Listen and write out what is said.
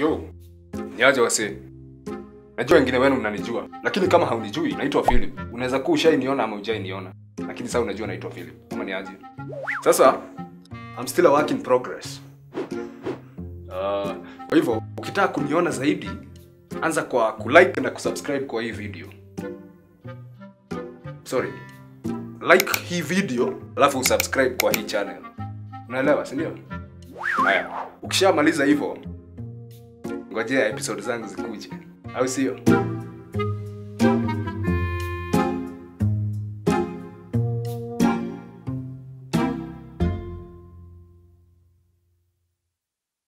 Yo, ni aje wase. Najua wengine wenu mnanijua, lakini kama haunijui, naitwa Philip. Unaweza kuwa ushainiona ama hujainiona, lakini sasa unajua naitwa Philip. Kama ni aje. Sasa I'm still a work in progress. Uh, kwa hivyo ukitaka kuniona zaidi, anza kwa kulike na kusubscribe kwa hii video. Sorry. Like hii video, alafu usubscribe kwa hii channel. Unaelewa, si ndio? Haya, ukishamaliza hivyo, ngojea episode zangu zikuje, au sio?